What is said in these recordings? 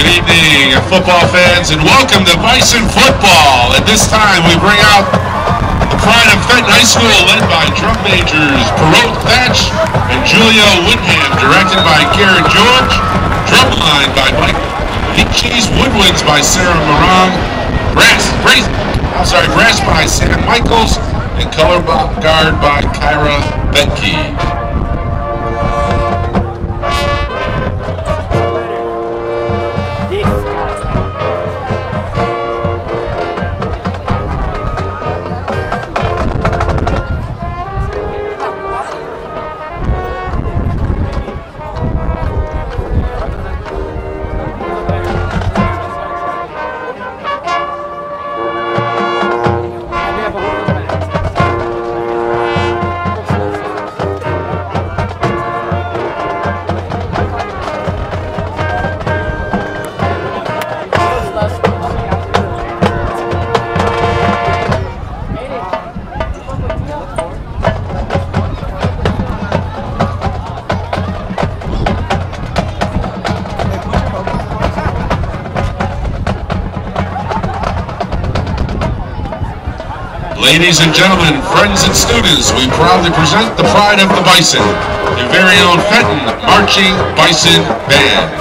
Good evening, football fans, and welcome to Bison Football. At this time, we bring out the pride of Fenton High School, led by drum majors Perot Thatch and Julia Windham, directed by Garett George, drumline by Mike Cheese, woodwinds by Sarah Morong, brass, brass, I'm sorry, brass by Sam Michaels, and color guard by Kyra Benke. Ladies and gentlemen, friends and students, we proudly present the pride of the Bison, your very own Fenton Marching Bison Band.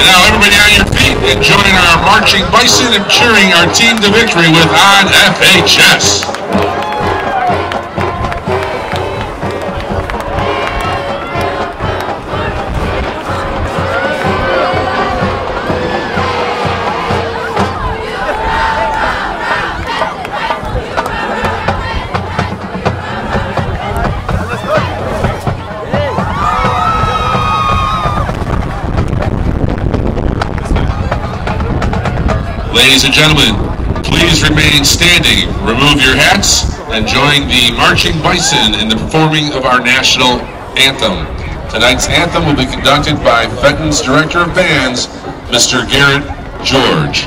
And now everybody on your feet and join our marching bison and cheering our team to victory with On FHS. Ladies and gentlemen, please remain standing, remove your hats, and join the marching bison in the performing of our national anthem. Tonight's anthem will be conducted by Fenton's Director of Bands, Mr. Garett George.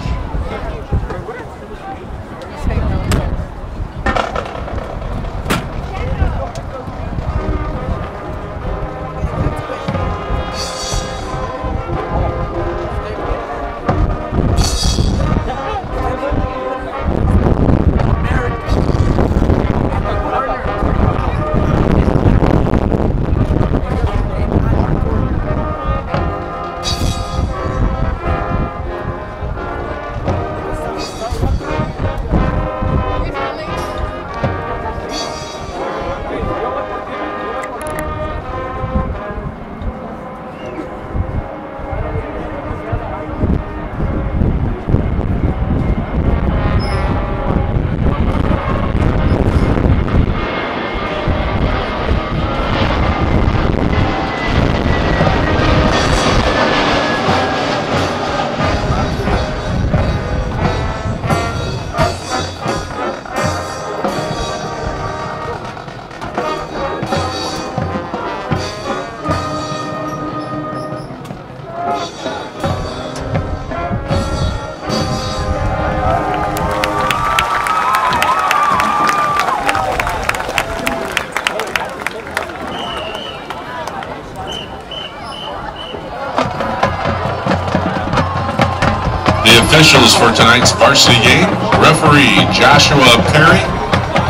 The officials for tonight's varsity game, referee Joshua Perry,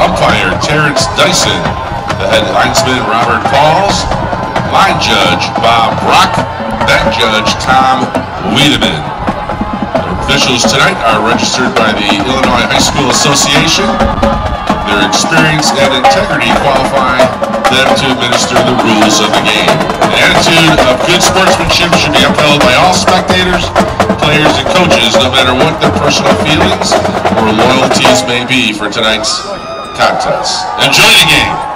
umpire Terrence Dyson, the head linesman Robert Pauls, line judge Bob Brock, back judge Tom Wiedemann. The officials tonight are registered by the Illinois High School Association. Their experience and integrity qualify them to administer the rules of the game. The attitude of good sportsmanship should be upheld by all spectators, players and coaches, no matter what their personal feelings or loyalties may be for tonight's contest. Enjoy the game.